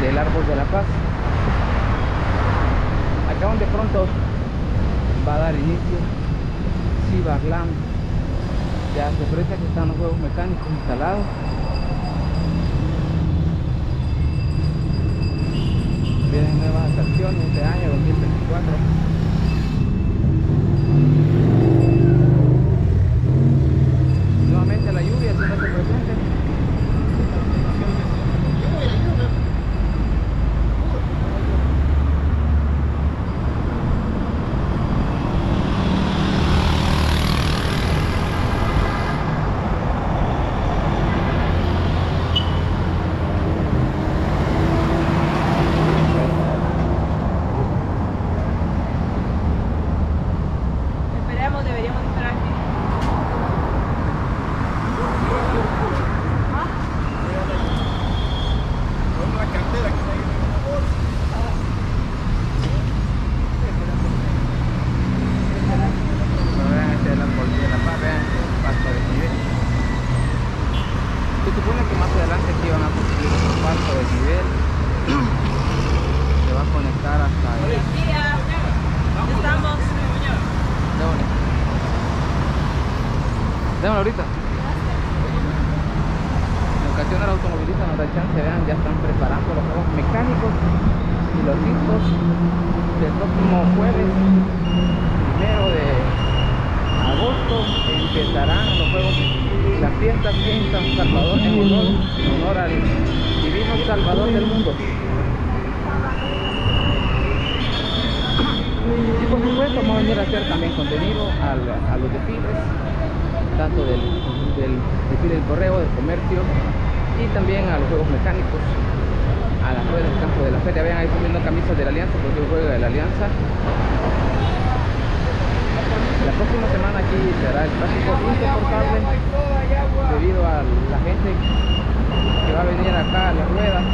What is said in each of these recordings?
del árbol de la paz. Acá donde pronto va a dar inicio Cibarlam. Ya se aprecia que están los juegos mecánicos instalados. Vienen nuevas atracciones este año 2024. Nuevamente la lluvia haciéndose presente. Esperemos, deberíamos esperar aquí. Pero vean este es el árbol de la paz, vean el paso de nivel. Se supone que más adelante aquí van a construir otro paso de nivel que va a conectar hasta el... Buenos días. Estamos. Démosle. Démosle ahorita. En ocasión el automovilista nos da chance, vean, ya están preparando los juegos mecánicos y los discos del próximo jueves, primero de agosto, empezarán los juegos, las fiestas en San Salvador en honor, en honor al divino Salvador del mundo. Y por supuesto vamos a venir a hacer también contenido al- a los desfiles, del, del del correo, del comercio y también a los juegos mecánicos, a las ruedas del campo de la feria. Vean ahí poniendo camisas de la Alianza porque yo juego de la Alianza. La próxima semana aquí será el tráfico insoportable debido a la gente que va a venir acá a las ruedas.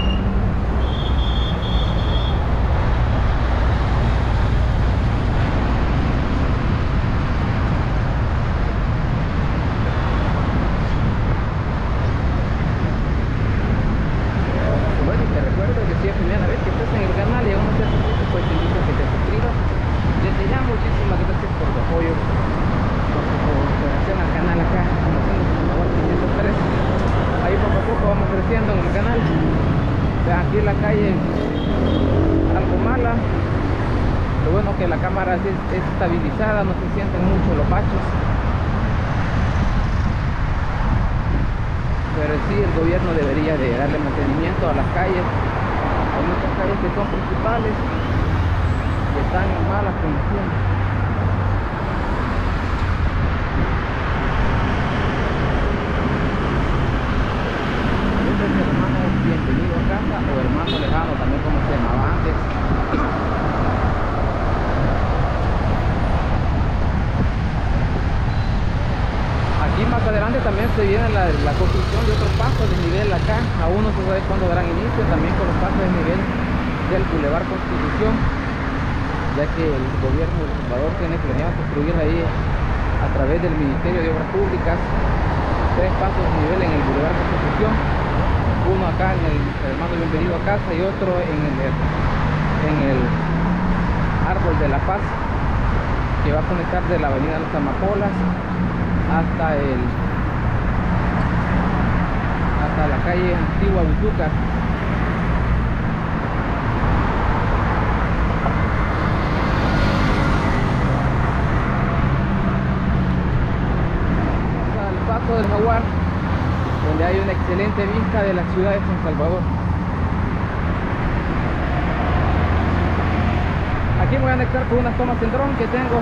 Bueno, y te recuerdo que si es primera vez que estás en el canal y aún no te has suscrito, pues te invito a que te suscribas. Desde ya muchísimas gracias por tu apoyo, por tu colaboración al canal acá, conociendo por favor 503. Ahí poco a poco vamos creciendo en el canal. Vean aquí la calle algo mala. Lo bueno que la cámara es, es estabilizada, no se sienten mucho los bachos. pero sí el gobierno debería de darle mantenimiento a las calles hay muchas calles que son principales y están en malas condiciones Entonces, hermano bienvenido a casa o hermano lejano también como se llamaba antes Aquí más adelante también se viene la, la construcción de otros pasos de nivel acá. Aún no se sabe cuándo darán inicio, también con los pasos de nivel del Boulevard Constitución, ya que el gobierno de Salvador tiene planeado construir ahí a través del Ministerio de Obras Públicas tres pasos de nivel en el Boulevard Constitución, uno acá en el hermano Bienvenido a Casa y otro en el, en el Árbol de la Paz que va a conectar de la avenida Las Amapolas hasta el hasta la calle antigua Butuca al paso del jaguar donde hay una excelente vista de la ciudad de San Salvador. Aquí voy a anexar con unas tomas en dron que tengo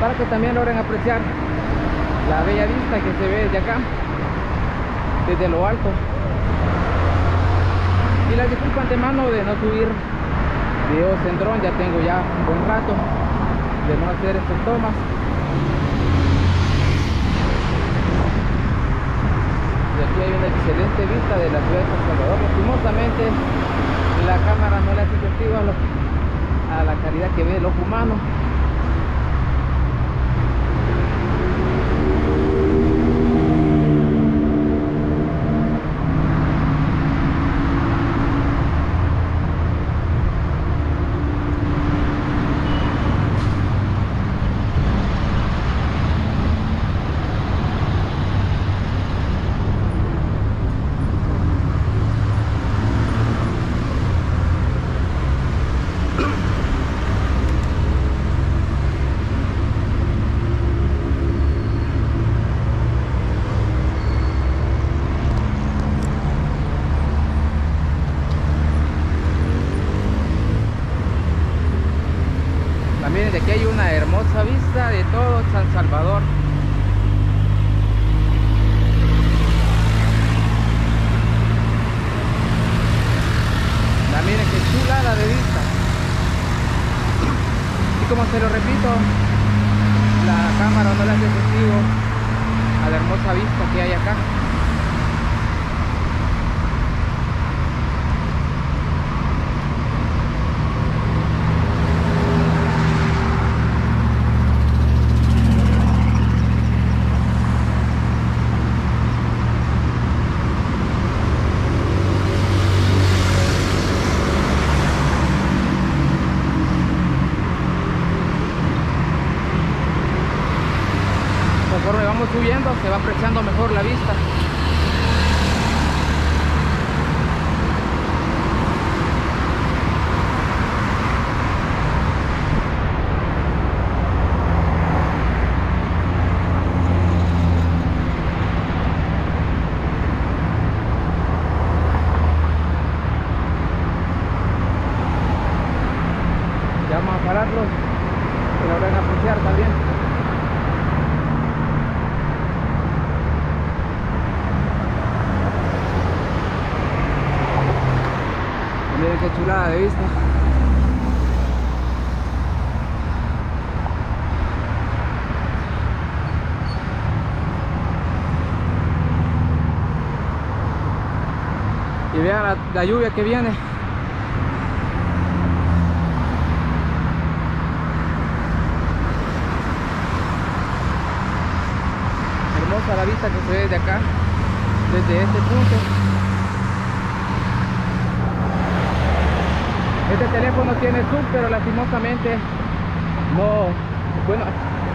para que también logren apreciar la bella vista que se ve desde acá desde lo alto. Y les disculpo antemano de no subir videos en dron ya tengo ya un buen rato de no hacer estas tomas aquí hay una excelente vista de la ciudad de San Salvador. Lastimosamente la cámara no le hace sentido a, a la calidad que ve el ojo humano Miren, de aquí hay una hermosa vista de todo San Salvador. La miren qué chulada de vista. Y como se lo repito, la cámara no le hace testigo a la hermosa vista que hay acá. Conforme vamos subiendo se va apreciando mejor la vista. Ya vamos a pararlos, que lo van a apreciar también. Miren qué chulada de vista. Y vean la, la lluvia que viene. Hermosa la vista que se ve de acá, desde este punto. Este teléfono tiene zoom, pero lastimosamente no, bueno,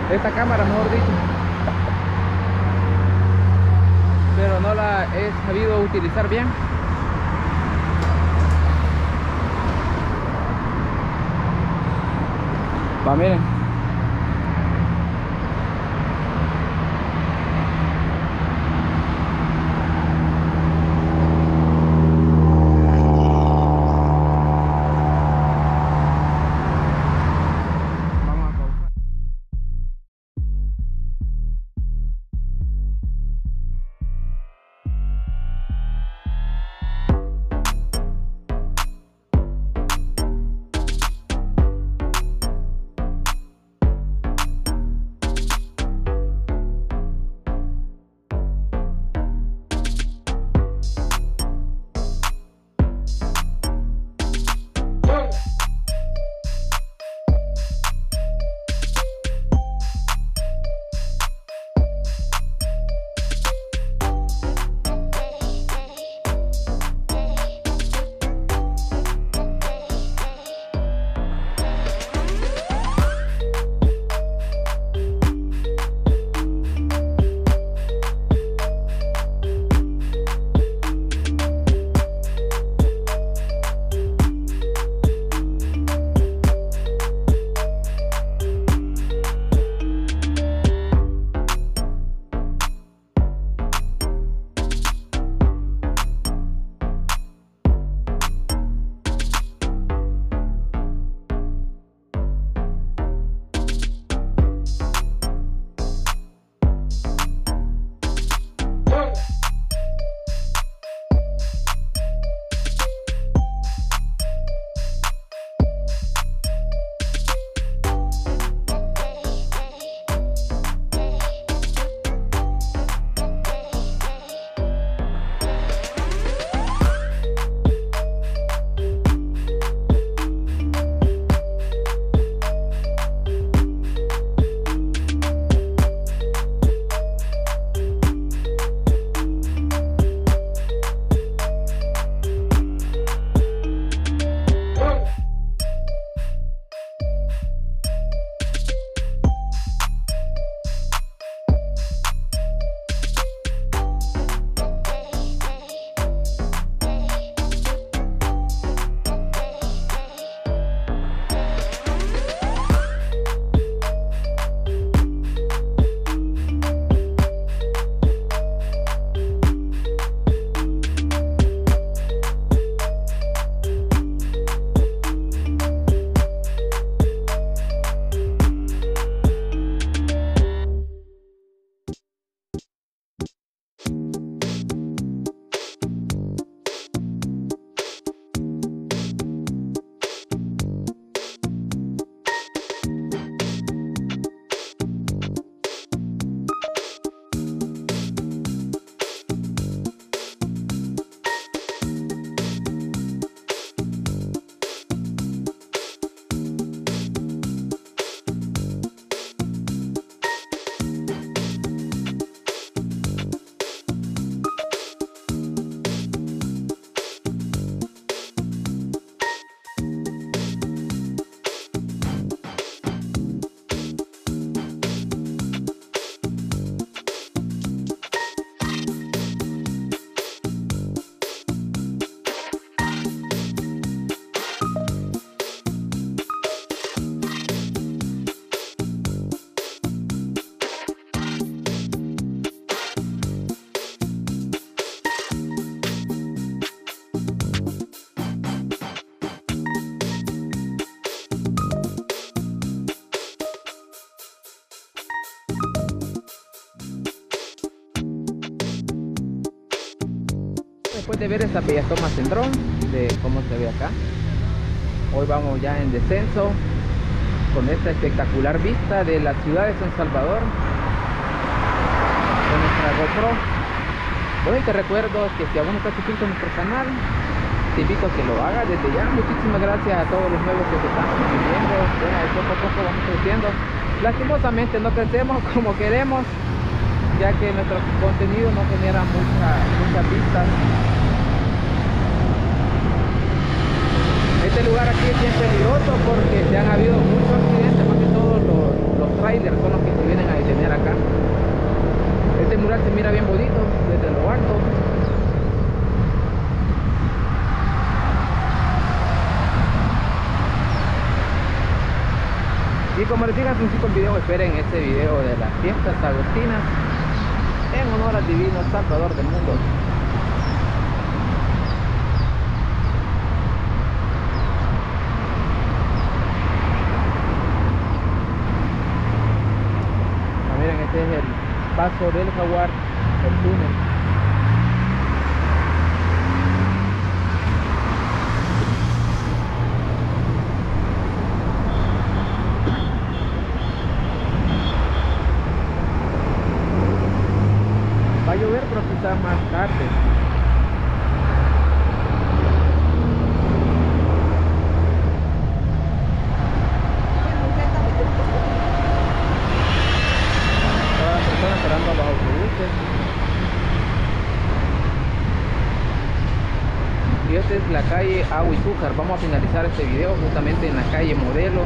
esta cámara mejor dicho, pero no la he sabido utilizar bien. Va, miren. De ver esta bella toma centrón de cómo se ve acá. Hoy vamos ya en descenso con esta espectacular vista de la ciudad de San Salvador con nuestra GoPro. Bueno, te recuerdo que si aún no estás suscrito a nuestro canal, te invito a que lo hagas desde ya. Muchísimas gracias a todos los nuevos que se están suscribiendo. Bueno, poco a poco vamos creciendo. Lastimosamente no crecemos como queremos, ya que nuestro contenido no genera mucha, muchas vistas. Este lugar aquí es bien peligroso porque se han habido muchos accidentes, más que todos los, trailers son los que se vienen a detener acá. Este mural se mira bien bonito desde lo alto. Y como les dije al principio del video, esperen este video de las fiestas agostinas en honor al divino Salvador del mundo. Ah, miren, este es el paso del jaguar, el túnel. Va a llover, pero quizás más tarde. Todas las personas esperando los autobuses. Y esta es la calle Agua y Zúcar. Este video justamente en la calle Modelo.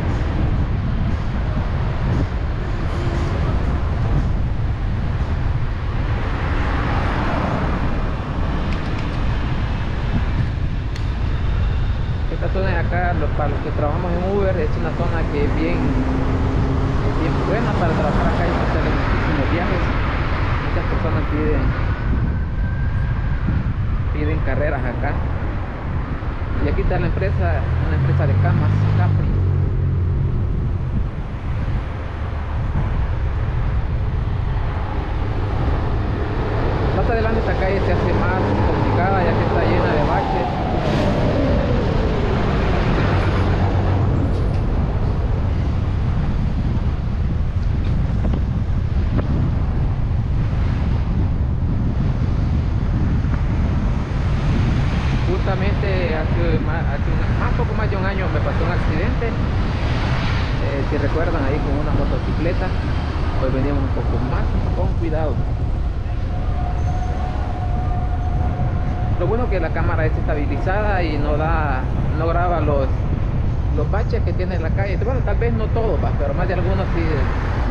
Esta zona de acá, para los que trabajamos en Uber, es una zona que es bien, es bien buena para trabajar acá y hacer muchísimos viajes. Muchas personas piden, piden carreras acá. Y aquí está la empresa, una empresa de camas, Capri. Más adelante esta calle se hace más complicada ya que está llena de baches. Justamente hace, más, hace una- más poco más de un año me pasó un accidente. Eh, si recuerdan ahí con una motocicleta, hoy veníamos un poco más Lo bueno que la cámara es estabilizada y no da, no graba los los baches que tiene la calle. Bueno, tal vez no todo, va, pero más de algunos sí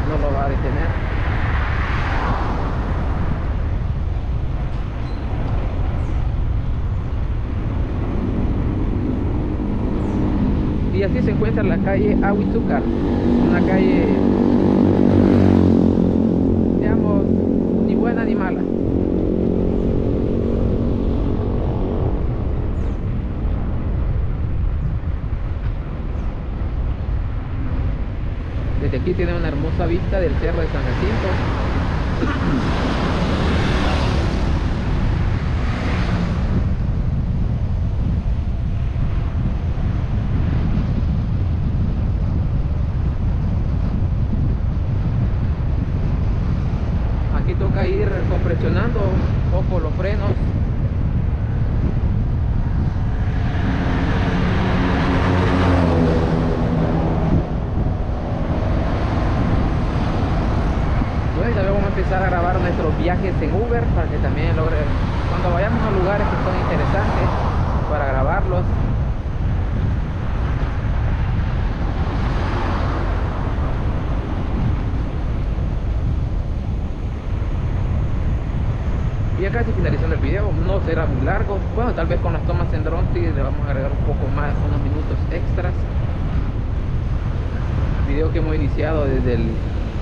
no lo va a detener. Y así se encuentra la calle Ahuizúcar, una calle, digamos, ni buena ni mala. Desde aquí tiene una hermosa vista del cerro de San Jacinto. Aquí toca ir compresionando un poco los frenos. Bueno, y también vamos a empezar a grabar nuestros viajes en Uber para que también logre, cuando vayamos a lugares que son interesantes, para grabarlos. Y ya casi finalizando el video, no será muy largo. Bueno, tal vez con las tomas en dron sí le vamos a agregar un poco más, unos minutos extras. Video que hemos iniciado desde el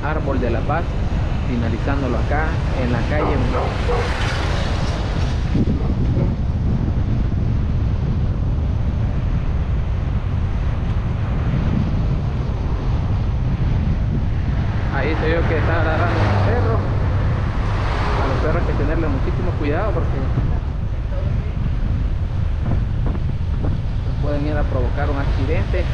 árbol de la paz, finalizándolo acá en la calle. Ahí se vio que está agarrando un perro a los perros hay que tenerle muchísimo cuidado porque pueden ir a provocar un accidente.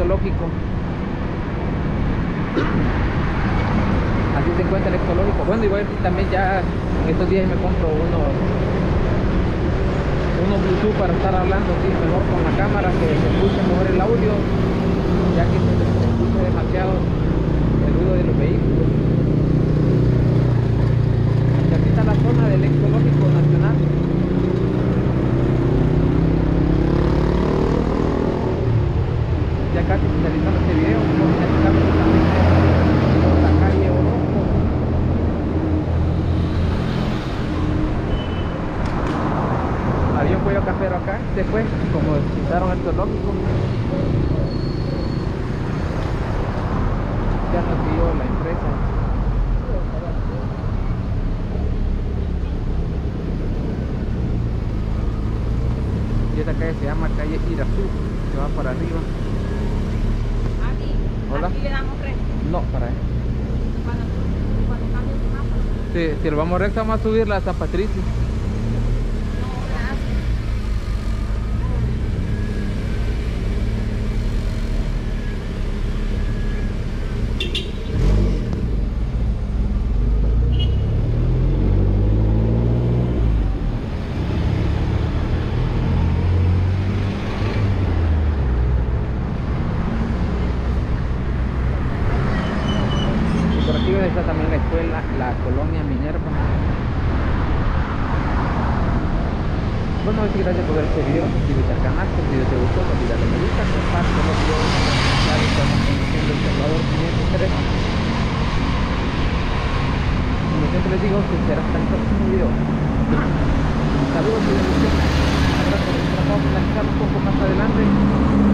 Exológico. Así se encuentra el exológico. Bueno, igual también ya estos días me compro unos unos Bluetooth para estar hablando así mejor con la cámara, que se escuche mejor el audio, ya que se escucha demasiado el ruido de los vehículos. Y aquí está la zona del exológico nacional. Ya casi finalizando este video, vamos a estar justamente por la calle Orozco. Había un cuello cafero acá, se fue, como quitaron el zoológico. Ya nos dio la empresa. Y esta calle se llama calle Irazú, se va para arriba. Aquí. Aquí le damos recto. No, para ahí. Cuando, cuando cambie el semáforo. Si, si lo vamos recto, vamos a subirla a San Patricio. No, gracias. Y por aquí está también la escuela, la colonia Minerva. Así gracias por ver este video, suscríbete al canal, si el video te gustó, no olvides darle me gusta, comparte los videos, ya estamos conociendo el Salvador 503. Como siempre les digo, que será hasta el próximo video. Saludos y bendiciones. Gracias por estar un poco más adelante.